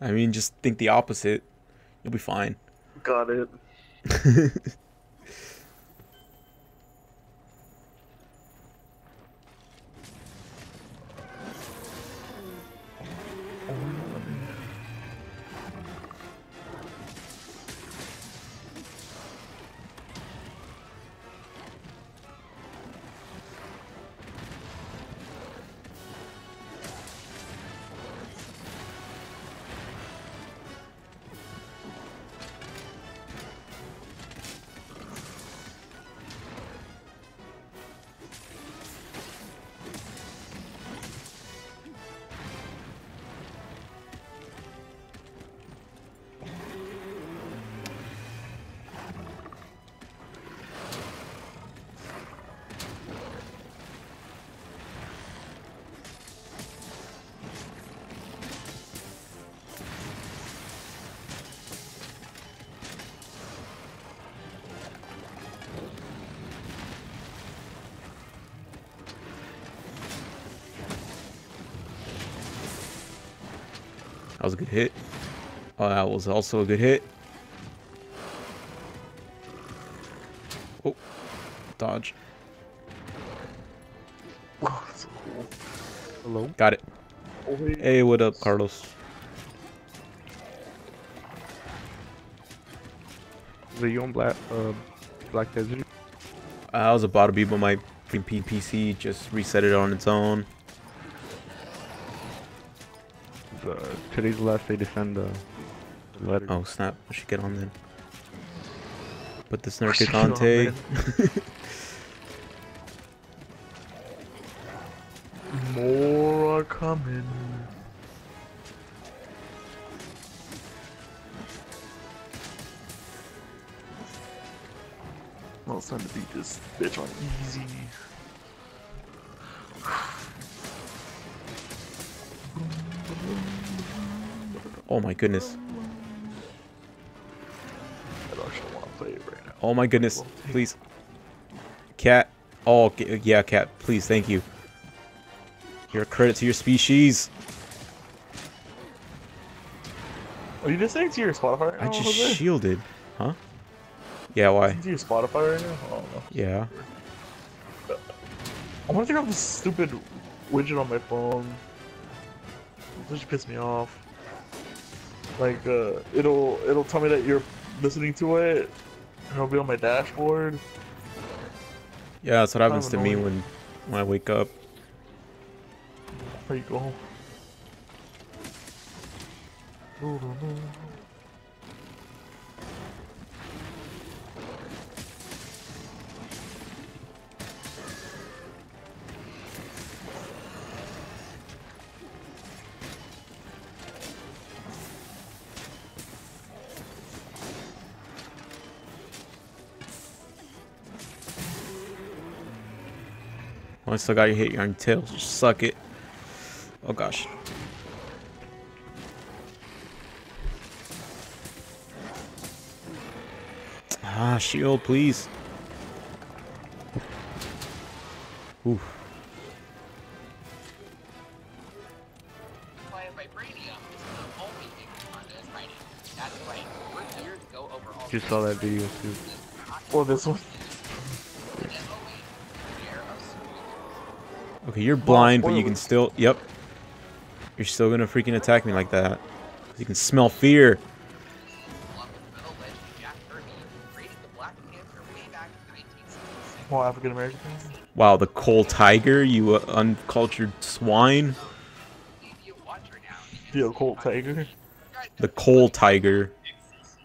I mean, just think the opposite. You'll be fine. Got it. That was a good hit. Oh, that was also a good hit. Oh, dodge. Oh, cool. Hello? Got it. Oh. Hey, what up, Carlos? Are you on Black, uh, Black Desert? I was about to be, but my PC just reset it on its own. Today's the last day to send the the letter. Oh snap! I should get on then. Put this I should on Nergigante. More are coming. Well, it's time to beat this bitch on easy. Oh my goodness! I don't actually want to play it right now. Oh my goodness! Please, cat. Oh yeah, cat. Please, thank you. You're a credit to your species. Are you listening to your Spotify right I just shielded, huh? Yeah, why? To your Spotify right now? I don't know. Yeah. I want to take off this stupid widget on my phone. This just piss me off. Like, uh, it'll it'll tell me that you're listening to it, and it'll be on my dashboard. Yeah, that's what happens to me when when I wake up. There you go. I still got you hit you on your tail. so Suck it. Oh gosh. Ah, shield, please. Oof. By vibranium is the only thing Honda is fighting. That's right. We're here to go over all Just saw that video too. Or this one. Okay, you're blind, but you can still. Yep. You're still gonna freaking attack me like that. You can smell fear. along with metal legend Jack Kirby, creating the Black Panther way back in 1966. Well, African American. Wow, the coal tiger, you uh, uncultured swine. Media watcher now. The occult tiger. The coal tiger.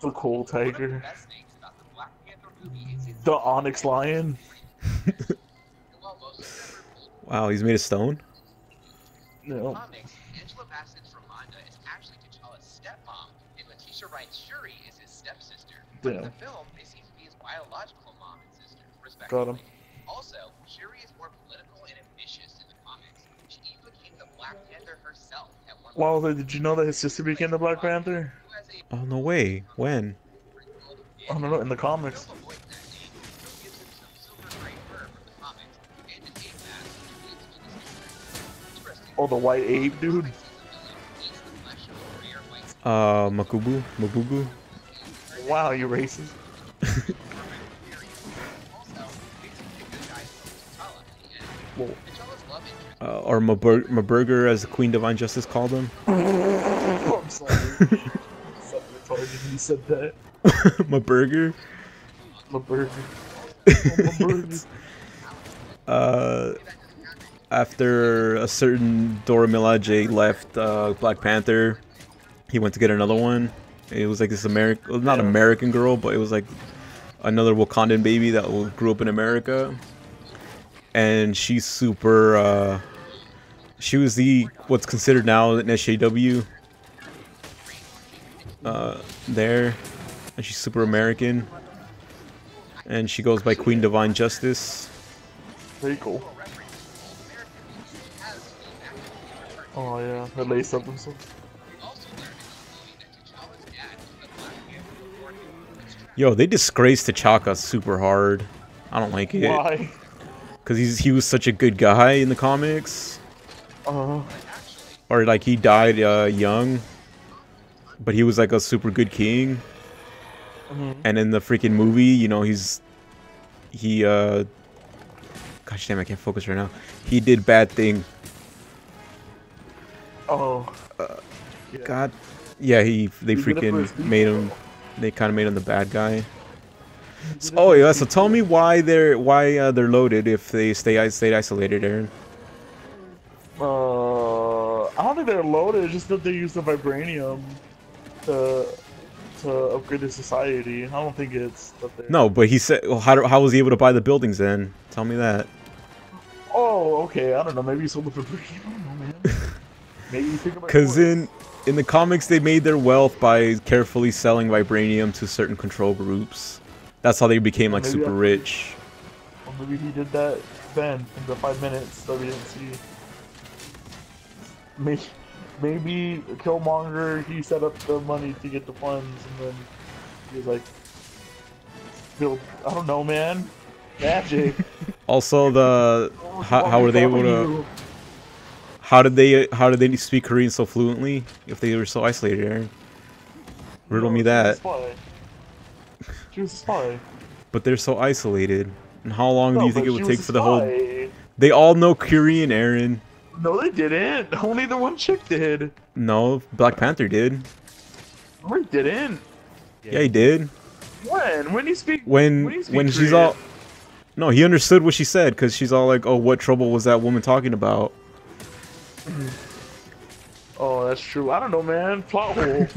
The cold One of the tiger. best things about the Black Panther movie is its The onyx lion. while most of the Wow, he's made of stone. No. comics, Angela Bassett's Ramonda is actually T'Challa's stepmom, and Letitia Wright's Shuri is his stepsister. But in the film, they seem to be his biological mom and sister, respectively. Got respectively. 'em. Also, Shuri is more political and ambitious in the comics. She even became the Black Panther herself at one Wow, did you know that his sister became the Black Panther? Who has Oh no way. When? I don't know, in the comics. Oh, the white ape dude. Eats the flesh of a rare white Uh, Makubu, Mabubu. Wow, you racist. Also, they seem to be good guys to T'Challa in the end. Whoa. T'Challa's love interest Uh, or Mabur- Maburger, as the Queen Divine Justice called him. I'm sorry. Retarded when you said that. Maburger. My burger. Oh, my burger. Uh, after a certain Dora Milaje left uh, Black Panther, he went to get another one. It was like this American, not American girl, but it was like another Wakandan baby that grew up in America. And she's super. Uh, she was the what's considered now an SJW. Uh, there, and she's super American. And she goes by Queen Divine Justice. Very cool. The yeah, Panther before he was Yo, they disgraced T'Chaka super hard. I don't like it Why? because he's he was such a good guy in the comics, Uh, or like he died uh, young, but he was like a super good king. mhm. And in the freaking movie, you know, he's he uh, gosh damn, I can't focus right now. He did bad thing. Oh. Yeah. God, yeah, he they He did it for his freaking made him. They kind of made him the bad guy. So- oh yeah, so tell me why they're why uh, they're loaded if they stay is- stay isolated, Aaron. Uh, I don't think they're loaded. It's just that they use the vibranium to to upgrade the society. I don't think it's that they. No, but he said, well, how, how was he able to buy the buildings then? Tell me that. Oh, okay. I don't know. Maybe he sold the vibranium. I don't know, man. Maybe you think about. Because in, in the comics, they made their wealth by carefully selling vibranium to certain control groups. That's how they became like Maybe super rich. Or maybe he did that then in the five minutes that we didn't see. Maybe, maybe Killmonger he set up the money to get the funds and then he was like, build. I don't know, man. Magic. Also, the how, how were they able to? How did they how did they speak Korean so fluently if they were so isolated, Aaron? Riddle me No, a that. She was a spy. But they're so isolated. And how long do you think it would take for the whole? They all know Korean, Aaron. No, they didn't. Only the one chick did. No, Black Panther did. No, he didn't. Yeah, he did. When? When he speak? when when speak when she's all no he understood what she said because she's all like oh what trouble was that woman talking about Oh, that's true. I don't know, man. Plot hole.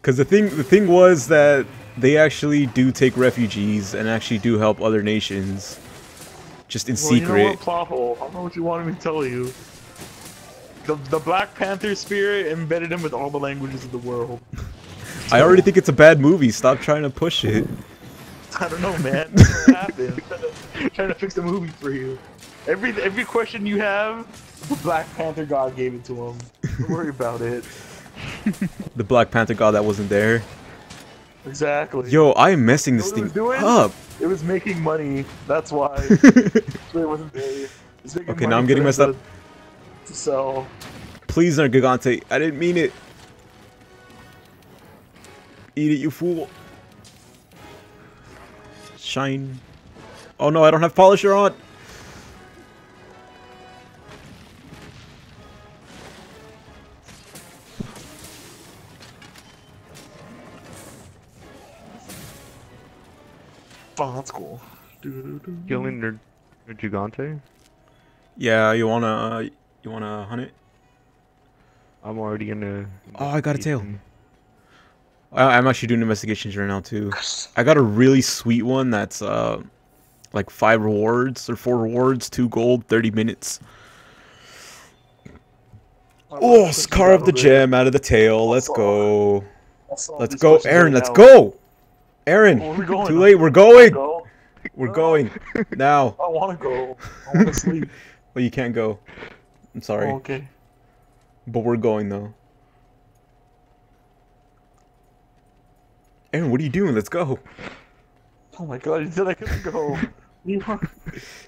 because the thing the thing was that they actually do take refugees and actually do help other nations just in Well, you know secret what, plot hole? I don't know what you wanted me to tell you. The, the Black Panther spirit embedded him with all the languages of the world. i already think it's a bad movie stop trying to push it I don't know, man. What happened. trying to fix the movie for you. Every every question you have, the Black Panther God gave it to him. Don't worry about it. the black panther god that wasn't there Exactly. yo i am messing this thing it was doing? up It was making money. That's why. it wasn't there. It was making Okay, now I'm getting messed up. To, to sell. please Nergigante i didn't mean it eat it you fool shine oh no i don't have polisher on that's cool. Killing their, their Gigante? Yeah, you wanna uh, you wanna hunt it? I'm already in the. Oh, I got a tail. I, I'm actually doing investigations right now too. I got a really sweet one that's uh like five rewards or four rewards, two gold, thirty minutes. Oh, carve the gem out of the tail. Let's go. Let's go, Aaron. Let's go. Aaron, Where we going? too late. We're going. Go. We're going now. I want to go. I want to sleep. Well, you can't go. I'm sorry, Oh, okay. but we're going though. Aaron, what are you doing? Let's go. Oh my god, you said I couldn't go. You are-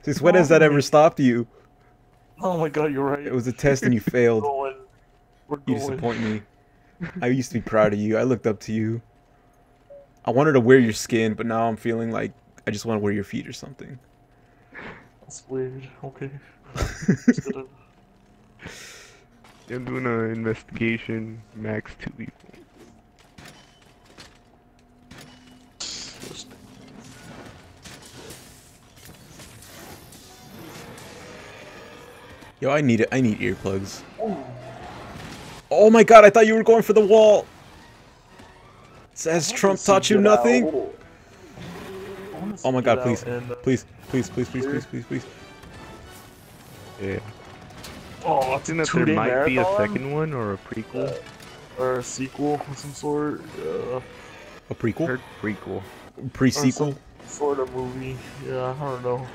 Since when has that ever stopped you? Oh my god, you're right. It was a test and you failed. Going. We're You disappoint me. I used to be proud of you. I looked up to you. I wanted to wear your skin, but now I'm feeling like I just want to wear your feet or something. That's weird. Okay. Just gonna- I'm doing an investigation. Max two people. Yo, I need it. I need earplugs. Oh my god, I thought you were going for the wall. Says Trump taught you Get nothing. Out. I wanna Oh my god, please. and, uh, Please, please, please, please, please, please, please. Yeah. Oh, I it's a think that there two-day might be a second one or a prequel. Uh, or a sequel of some sort. Yeah. A prequel? Heard prequel. Pre-sequel? Sort of movie. Yeah, I don't know.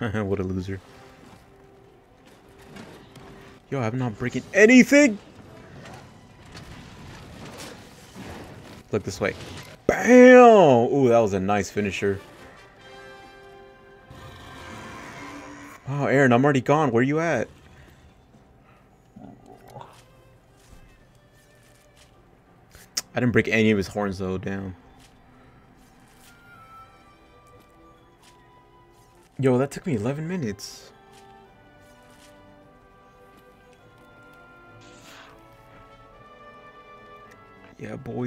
what a loser. Yo, I'm not breaking anything! Look this way. Bam! Ooh, that was a nice finisher. Oh, Aaron, I'm already gone. Where are you at? I didn't break any of his horns, though. Damn. Yo, that took me 11 minutes. Yeah, boy.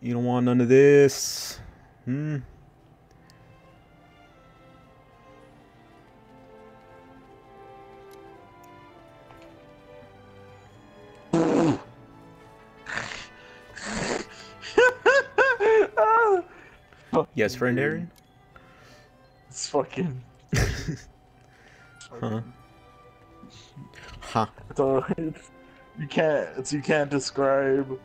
You don't want none of this. Hmm. Yes, friend Aaron? It's fucking. Huh? Huh. You can't. It's you can't describe.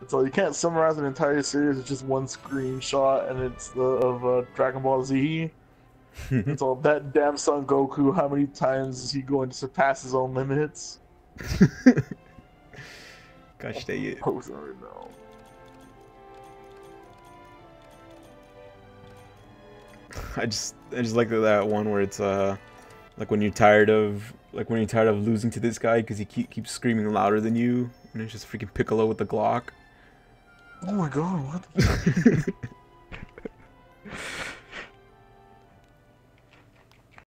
It's all you can't summarize an entire series with just one screenshot, and it's the of uh, Dragon Ball Z. it's all that damn Son Goku. How many times is he going to surpass his own limits? Gosh dang it. I just I just like that one where it's uh like when you're tired of like when you're tired of losing to this guy because he keep, keeps screaming louder than you and it's just freaking Piccolo with the Glock. Oh my god, what? the-